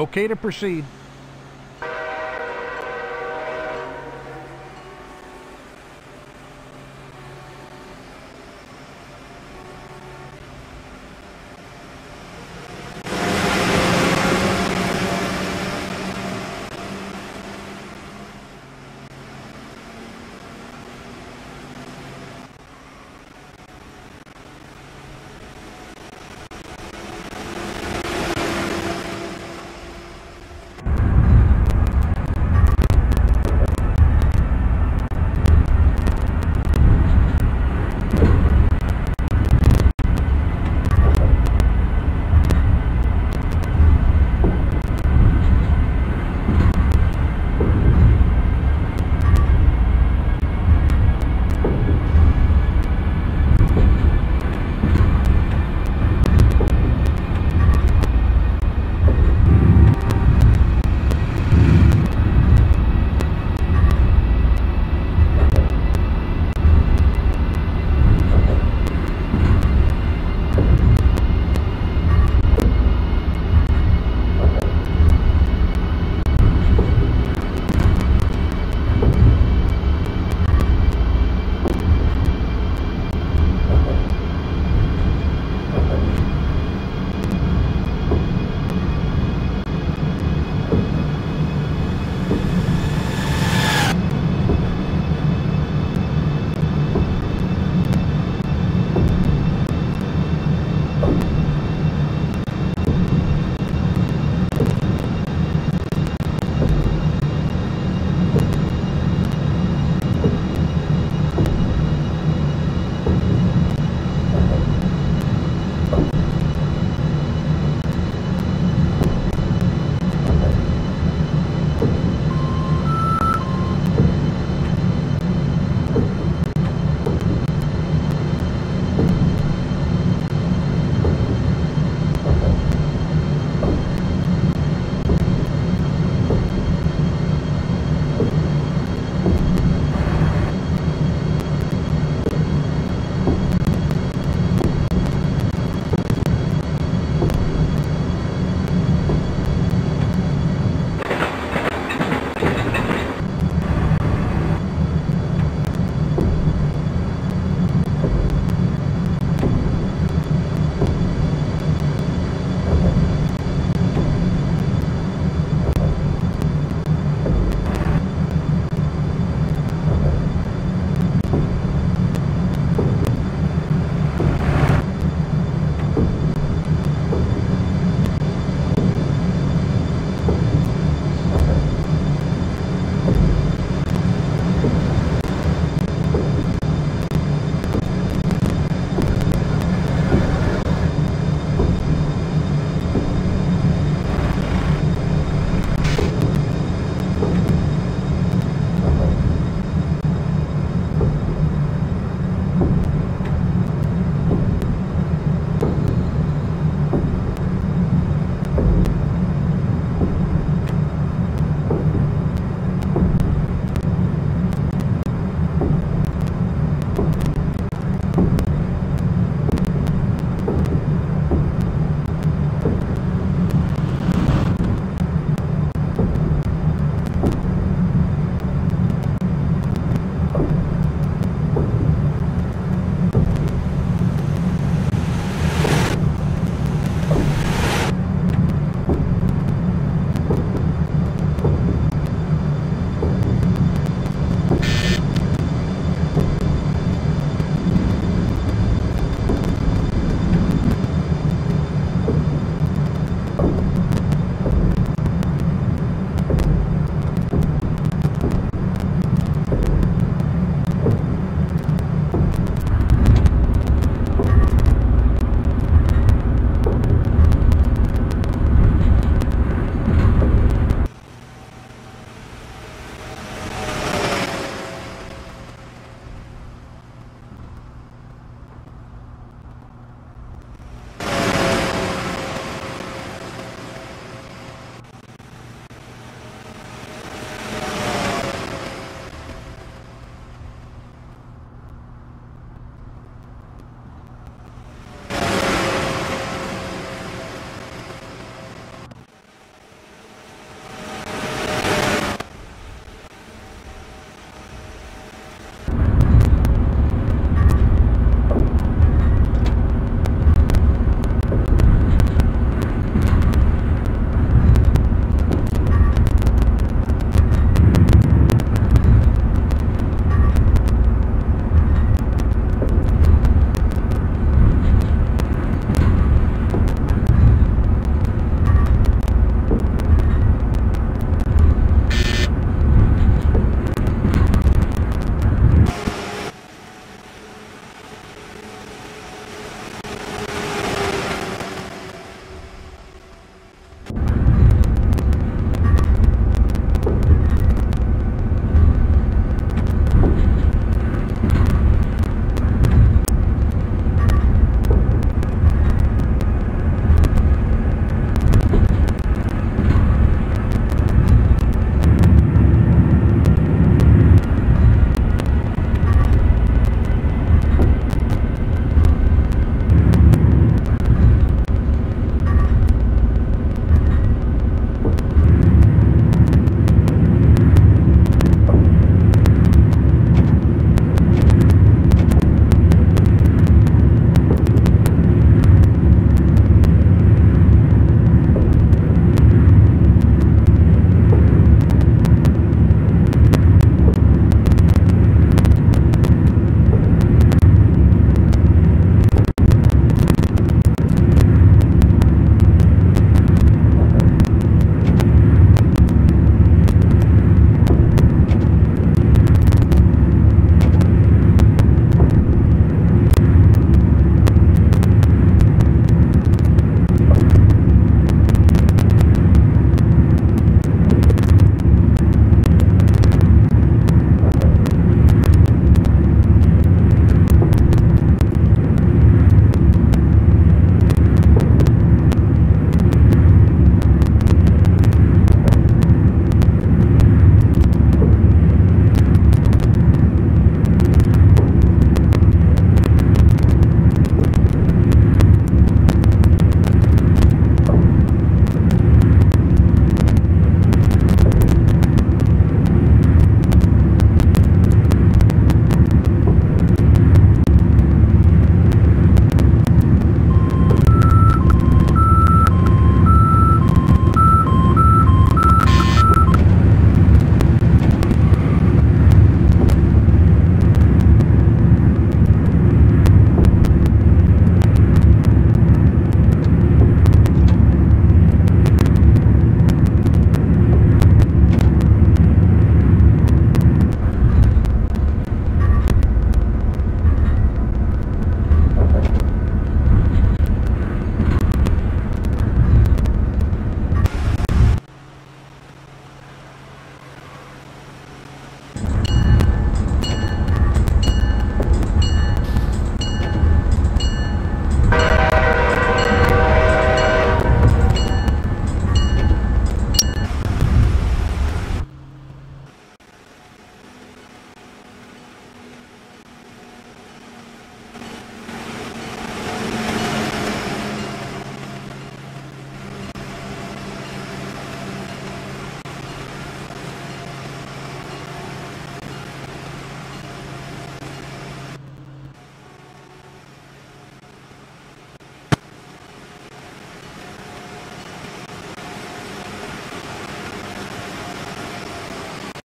Okay to proceed.